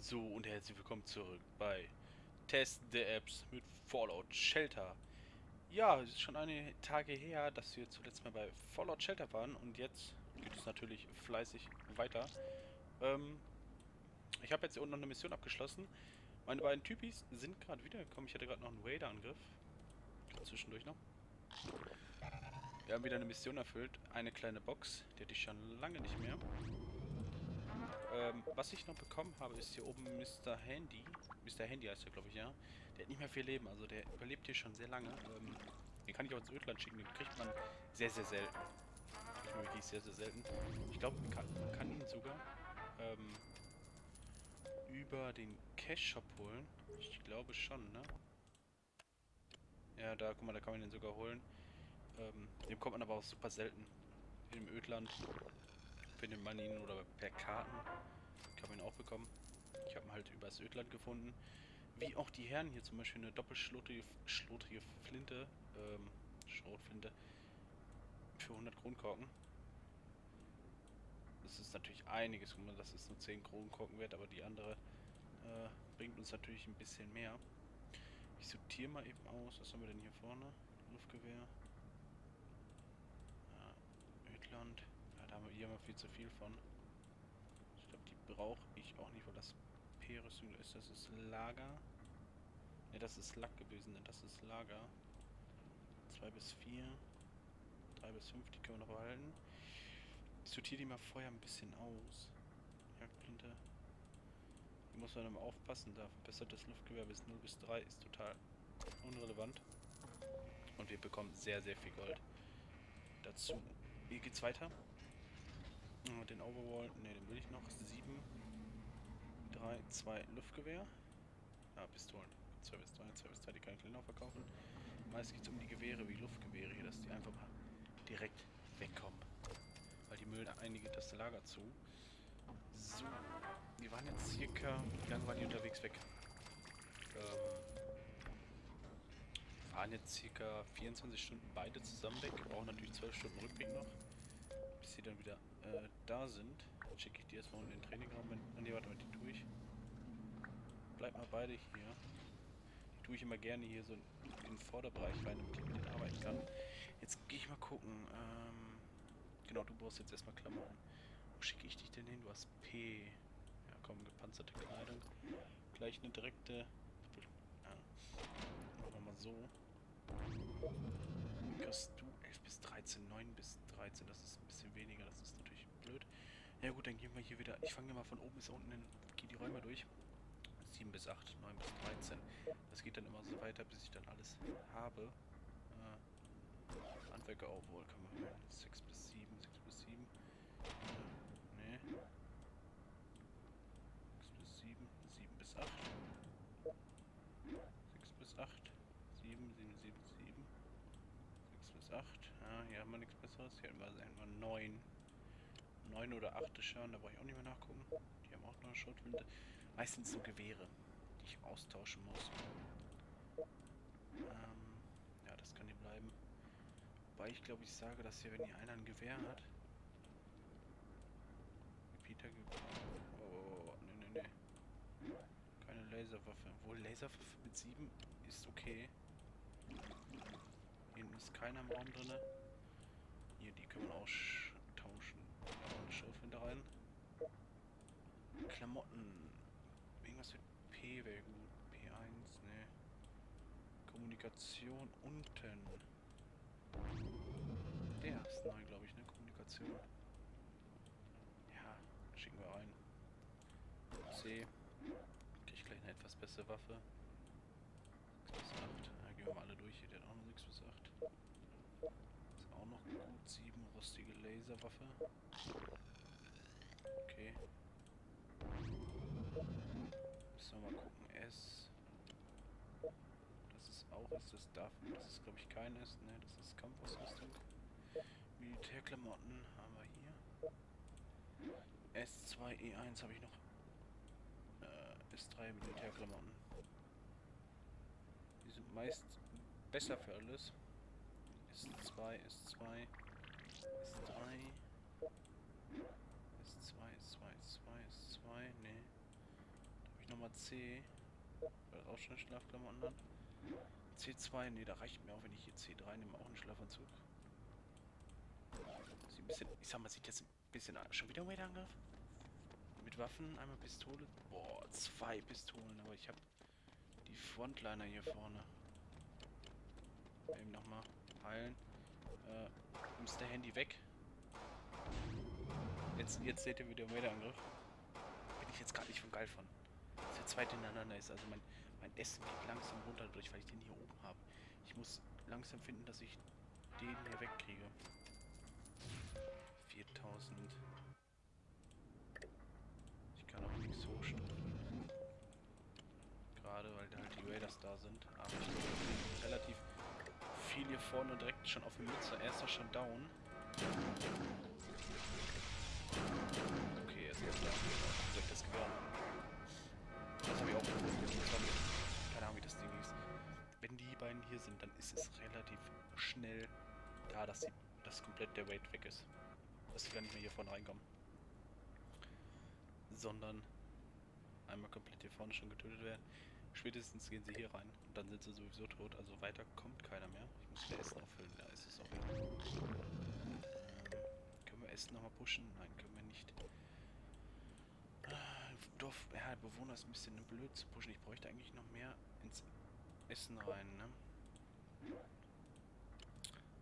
So und herzlich willkommen zurück bei Test der Apps mit Fallout Shelter. Ja, es ist schon einige Tage her, dass wir zuletzt mal bei Fallout Shelter waren und jetzt geht es natürlich fleißig weiter. Ähm, ich habe jetzt hier unten noch eine Mission abgeschlossen. Meine beiden Typis sind gerade wiedergekommen. Ich hatte gerade noch einen Raider-Angriff. Zwischendurch noch. Wir haben wieder eine Mission erfüllt. Eine kleine Box. Die hatte ich schon lange nicht mehr. Ähm, was ich noch bekommen habe, ist hier oben Mr. Handy. Mr. Handy heißt er, glaube ich, ja. Der hat nicht mehr viel Leben, also der überlebt hier schon sehr lange. Ähm, den kann ich auch ins Ödland schicken, den kriegt man sehr, sehr selten. Kriegt man wirklich sehr, sehr selten. Ich glaube, man kann, man kann ihn sogar ähm, über den Cash-Shop holen. Ich glaube schon, ne? Ja, da, guck mal, da kann man den sogar holen. Ähm, den kommt man aber auch super selten im Ödland findet man ihn oder per Karten. Kann man ihn auch bekommen. Ich habe ihn halt übers Ödland gefunden. Wie auch die Herren hier zum Beispiel eine doppelschlottige Flinte, ähm, Schrotflinte für 100 Kronkorken. Das ist natürlich einiges, das ist nur 10 Kronkorken wert, aber die andere äh, bringt uns natürlich ein bisschen mehr. Ich sortiere mal eben aus, was haben wir denn hier vorne? Luftgewehr. Ja, Ödland. Ja, da haben wir hier immer viel zu viel von. Ich glaube, die brauche ich auch nicht, weil das P-Rüstung ist. Das ist Lager. Ne, das ist Lack gewesen, denn das ist Lager. 2 bis 4. 3 bis 5, die können wir noch behalten. Sortiere die mal vorher ein bisschen aus. Jagdplinte. Hier muss man immer aufpassen, da verbessertes Luftgewehr bis 0 bis 3 ist total unrelevant. Und wir bekommen sehr, sehr viel Gold. Dazu. Hier geht's weiter. Den Overwall, ne, den will ich noch. 7, 3, 2, Luftgewehr. Ja, Pistolen. 2 3, 2 bis 3, die kann ich noch verkaufen. Meist geht es um die Gewehre wie Luftgewehre hier, dass die einfach mal direkt wegkommen. Weil die müllen einige das Lager zu. So, wir waren jetzt circa, wie lange waren die unterwegs weg? Ähm, fahren jetzt circa 24 Stunden beide zusammen weg. Brauchen natürlich 12 Stunden Rückweg noch sie dann wieder äh, da sind, schicke ich die erstmal in den Trainingraum. Wenn, nee, warte mal, die tue ich. Bleib mal beide hier. Die tue ich immer gerne hier so in den Vorderbereich rein, damit ich mit denen arbeiten kann. Jetzt gehe ich mal gucken. Ähm, genau, du brauchst jetzt erstmal Klamotten. Wo schicke ich dich denn hin? Du hast P. Ja, komm, gepanzerte Kleidung. Gleich eine direkte... Ja. Machen wir mal so kriegst du 11 bis 13, 9 bis 13, das ist ein bisschen weniger, das ist natürlich blöd. Ja gut, dann gehen wir hier wieder, ich fange mal von oben bis unten hin, gehe die Räume durch. 7 bis 8, 9 bis 13. Das geht dann immer so weiter, bis ich dann alles habe. Äh, Handwerker Overall kann man hören. 6 bis 7, 6 bis 7. Äh, nee. 6 bis 7, 7 bis 8. 6 bis 8. 7, 7, 7, 7. 6 bis 8. Ja, hier haben wir nichts besseres. Hier haben wir einfach 9. 9 oder 8 Schaden, da brauche ich auch nicht mehr nachgucken. Die haben auch noch eine Schrotflinte. Meistens so Gewehre, die ich austauschen muss. Ähm, ja, das kann hier bleiben. Wobei ich glaube, ich sage, dass hier, wenn hier einer ein Gewehr hat. Repeater Oh, ne, ne, ne. Keine Laserwaffe. Wohl Laserwaffe mit 7 ist okay. Ist keiner im Raum drin. Hier, die können wir austauschen. Eine Schrotflinte rein. Klamotten. Irgendwas mit P wäre gut. P1, ne. Kommunikation unten. Der ist neu, glaube ich, ne? Kommunikation. Ja, schicken wir rein. C. Krieg ich gleich eine etwas bessere Waffe. 6 bis 8. Ja, gehen wir mal alle durch hier. Der hat auch noch 6 bis 8. Ist auch noch gut. 7 rustige Laserwaffe. Okay. Müssen wir mal gucken. S. Das ist auch S. Das darf. Das ist glaube ich kein S. Ne, das ist Kampfausrüstung. Militärklamotten haben wir hier. S2, E1 habe ich noch. Äh, S3 Militärklamotten. Die sind meist besser für alles. S2, S2, S3, S2, S2, S2, S2, ne. nochmal C. Weil auch schon Schlafklamotten an. C2, ne, da reicht mir auch, wenn ich hier C3 nehme, auch einen Schlafanzug. Sieht ein bisschen, ich sag mal, sieht jetzt ein bisschen schon wieder Wade-Angriff. Mit Waffen, einmal Pistole. Boah, zwei Pistolen, aber ich habe die Frontliner hier vorne. Eben nochmal heilen. Äh, nimmst der Handy weg. Jetzt, jetzt seht ihr wieder Wade-Angriff. Bin ich jetzt gar nicht von geil von. Dass der zweite ineinander ist. Also mein, mein Essen geht langsam runter durch, weil ich den hier oben habe. Ich muss langsam finden, dass ich den hier wegkriege. 4000. Ich kann auch nicht so schnell. Gerade weil halt die Raiders da sind. Aber ich bin relativ viel hier vorne direkt schon auf dem Mütze. Erster schon down. Okay, er ist jetzt da. Direkt das Gewehr. Das habe ich auch Keine Ahnung, wie das Ding ist. Wenn die beiden hier sind, dann ist es relativ schnell da, dass, die, dass komplett der Weight weg ist dass sie gar nicht mehr hier vorne reinkommen. Sondern einmal komplett hier vorne schon getötet werden. Spätestens gehen sie hier rein und dann sind sie sowieso tot. Also weiter kommt keiner mehr. Ich muss wieder Essen auffüllen. Da ist es auch wieder. Ähm, können wir Essen nochmal pushen? Nein, können wir nicht. Äh, Dorf, ja, Bewohner ist ein bisschen blöd zu pushen. Ich bräuchte eigentlich noch mehr ins Essen rein, ne?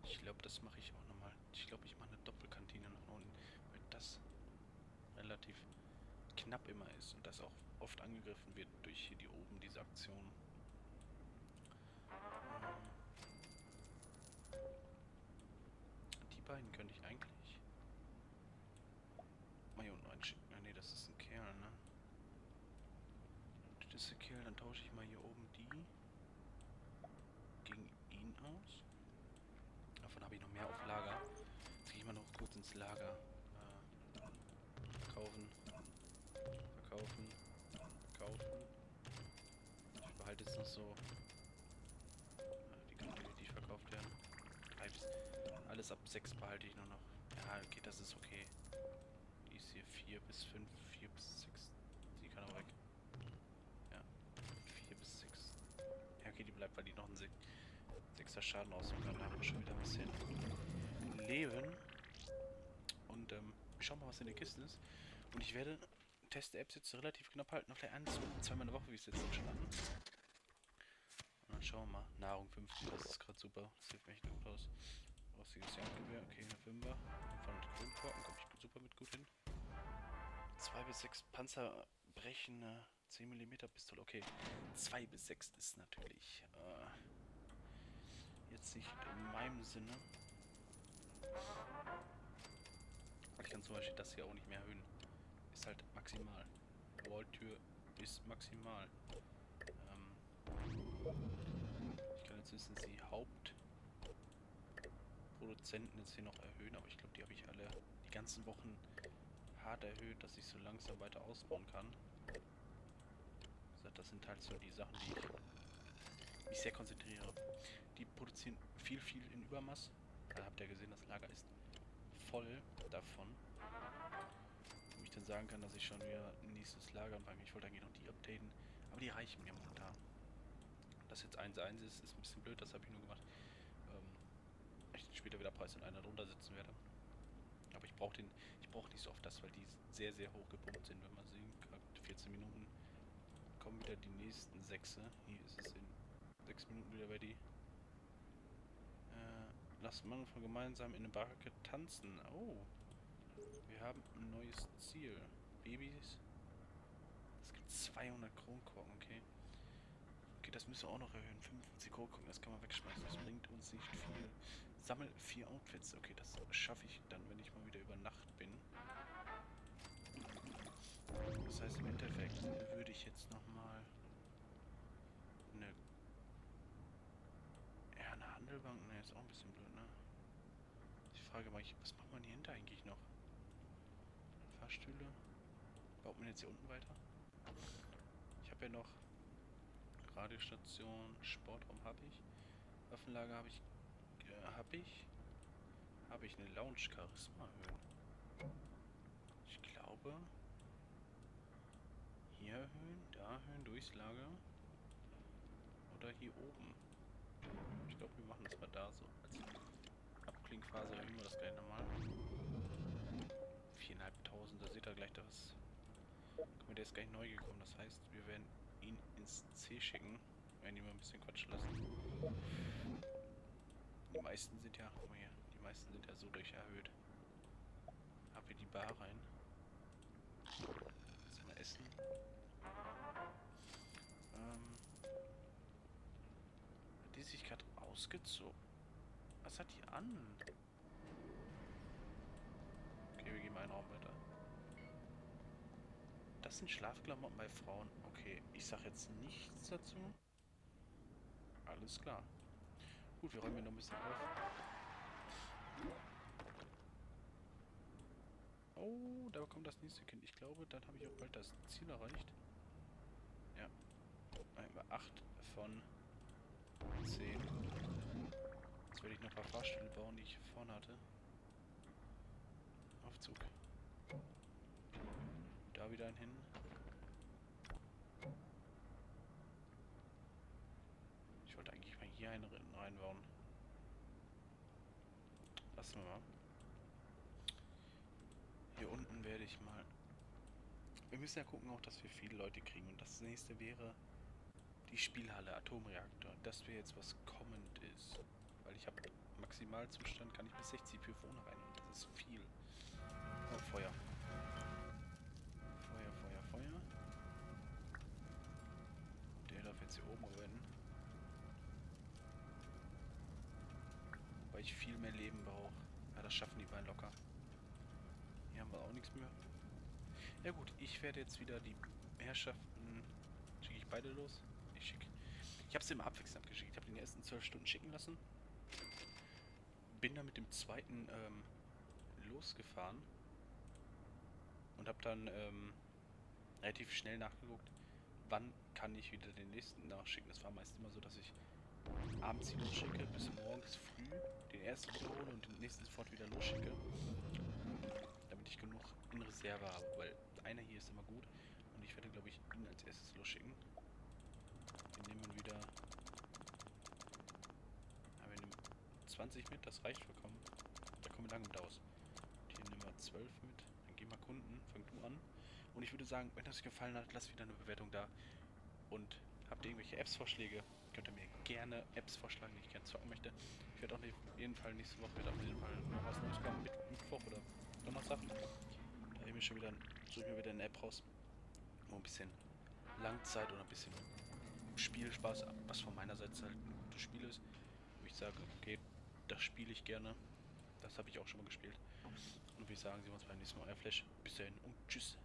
Ich glaube, das mache ich auch nochmal. Ich glaube, ich mache eine Doppelkantine nach unten, weil das relativ knapp immer ist und das auch oft angegriffen wird durch hier die oben, diese Aktion. Die beiden könnte ich eigentlich mal hier unten einschicken. Ah, nee, das ist ein Kerl, ne? Das ist ein Kerl, dann tausche ich mal hier oben die gegen ihn aus. Davon habe ich noch mehr auf Lager. Jetzt gehe ich mal noch kurz ins Lager. Äh, verkaufen. Verkaufen. Verkaufen. Ich behalte jetzt noch so. Äh, die können definitiv verkauft werden. Alles ab 6 behalte ich nur noch. Ja, okay, das ist okay. Die ist hier 4 bis 5, 4 bis 6. Die kann auch weg. Ja. 4 bis 6. Ja, okay, die bleibt, weil die noch ein 6 extra Schaden aussuchen kann. Da haben wir schon wieder ein bisschen Leben. Und ähm, ich schau mal, was in der Kiste ist. Und ich werde Test-Apps jetzt relativ knapp halten. Vielleicht ein, zweimal in der Woche, wie es jetzt schon an. Und dann schauen wir mal. Nahrung 50, das ist gerade super. Das sieht mir echt gut aus. Rostiges Jagdgewehr, okay, eine Fünfer. Von Grünkorken komme ich super mit gut hin. 2 bis 6 Panzerbrechende 10 mm Pistole, okay. 2 bis 6 ist natürlich äh, jetzt nicht in meinem Sinne. Ich kann zum Beispiel das hier auch nicht mehr erhöhen. Ist halt maximal. Walltür ist maximal. Ähm ich kann jetzt höchstens die Hauptproduzenten jetzt hier noch erhöhen, aber ich glaube, die habe ich alle die ganzen Wochen hart erhöht, dass ich so langsam weiter ausbauen kann. Das sind halt so die Sachen, die ich mich sehr konzentriere. Die produzieren viel, viel in Übermaß. Da habt ihr gesehen, das Lager ist voll davon. Dann sagen kann, dass ich schon wieder nächstes Lager anfange. Ich wollte eigentlich noch die updaten, aber die reichen mir momentan. Dass jetzt 1.1 ist, ist ein bisschen blöd, das habe ich nur gemacht. Ähm, ich später wieder Preis und einer drunter sitzen werde. Aber ich brauche den, ich brauche nicht so oft das, weil die sehr, sehr hoch gepumpt sind, wenn man sehen kann. 14 Minuten kommen wieder die nächsten Sechse. Hier ist es in sechs Minuten wieder ready. Äh, lasst man von gemeinsam in der Baracke tanzen. Oh. Wir haben ein neues Ziel. Babys. Es gibt 200 Kronkorken, okay. Okay, das müssen wir auch noch erhöhen. 55 Kronkorken, das kann man wegschmeißen. Das bringt uns nicht viel. Sammel vier Outfits. Okay, das schaffe ich dann, wenn ich mal wieder über Nacht bin. Das heißt, im Endeffekt würde ich jetzt nochmal eine Handelbank? Ne, ist auch ein bisschen blöd, ne? Ich frage mal, was macht man hier hinter eigentlich noch? Fahrstühle? Baut man jetzt hier unten weiter? Ich habe ja noch Radiostation, Sportraum habe ich. Waffenlager habe ich. Äh, habe ich? Habe ich eine Lounge Charisma erhöhen? Ich glaube. Hier erhöhen, da erhöhen durchs Lager. Oder hier oben. Ich glaube, wir machen das mal da so. Als Abklingphase erhöhen wir das gleich nochmal. 4.500, da seht ihr gleich, das. Der ist gleich neu gekommen. Das heißt, wir werden ihn ins C schicken. Wir werden ihn mal ein bisschen quatschen lassen. Die meisten sind ja, guck mal hier, die meisten sind ja so durch erhöht. Ab hier die Bar rein. Seine Essen. Ähm. Hat die sich gerade ausgezogen? Was hat die an? Okay, wir gehen mal einen Raum weiter. Das sind Schlafklamotten bei Frauen. Okay, ich sag jetzt nichts dazu. Alles klar. Gut, wir räumen hier noch ein bisschen auf. Oh, da kommt das nächste Kind. Ich glaube, dann habe ich auch bald das Ziel erreicht. Ja. Einmal 8 von 10. Jetzt werde ich noch ein paar Fahrstühle bauen, die ich vorne hatte. Aufzug. Da wieder ein hin. Ich wollte eigentlich mal hier einen reinbauen. Lassen wir mal. Hier unten werde ich mal... Wir müssen ja gucken auch, dass wir viele Leute kriegen. Und das nächste wäre die Spielhalle Atomreaktor. Das wäre jetzt was kommend ist. Weil ich habe Maximalzustand, kann ich bis 60 Pyrophone rein. Und das ist viel. Oh, Feuer. Feuer, Feuer, Feuer. Der darf jetzt hier oben rennen. Weil ich viel mehr Leben brauche. Ja, das schaffen die beiden locker. Hier haben wir auch nichts mehr. Ja gut, ich werde jetzt wieder die Herrschaften... Schicke ich beide los? Ich schicke... Ich habe sie immer abwechselnd geschickt. Ich habe den ersten zwölf Stunden schicken lassen. Bin dann mit dem zweiten ähm, losgefahren. Und habe dann ähm, relativ schnell nachgeguckt, wann kann ich wieder den nächsten nachschicken. Das war meist immer so, dass ich abends ihn losschicke, bis morgens früh den ersten wiederhole und den nächsten sofort wieder losschicke damit ich genug in Reserve habe, weil einer hier ist immer gut und ich werde, glaube ich, ihn als erstes losschicken. Wir nehmen wieder... Ja, wir nehmen 20 mit, das reicht vollkommen. Da kommen wir lange mit aus. Hier nehmen wir 12 mit, dann gehen wir Kunden, fang du an. Und ich würde sagen, wenn das gefallen hat, lasst wieder eine Bewertung da. Und habt ihr irgendwelche Apps-Vorschläge, könnt ihr mir gerne Apps vorschlagen, die ich gerne zocken möchte. Ich werde auch auf jeden Fall nächste Woche wird auf jeden Fall noch was Neues kommen, mit Mittwoch oder Donnerstag. Da habe ich schon wieder, suche ich mir wieder eine App raus, wo ein bisschen Langzeit oder ein bisschen Spielspaß, was von meiner Seite halt ein gutes Spiel ist. Wo ich sage, okay, das spiele ich gerne. Das habe ich auch schon mal gespielt. Und wir sagen, sehen wir uns beim nächsten Mal. Euer Flash. Bis dahin und tschüss.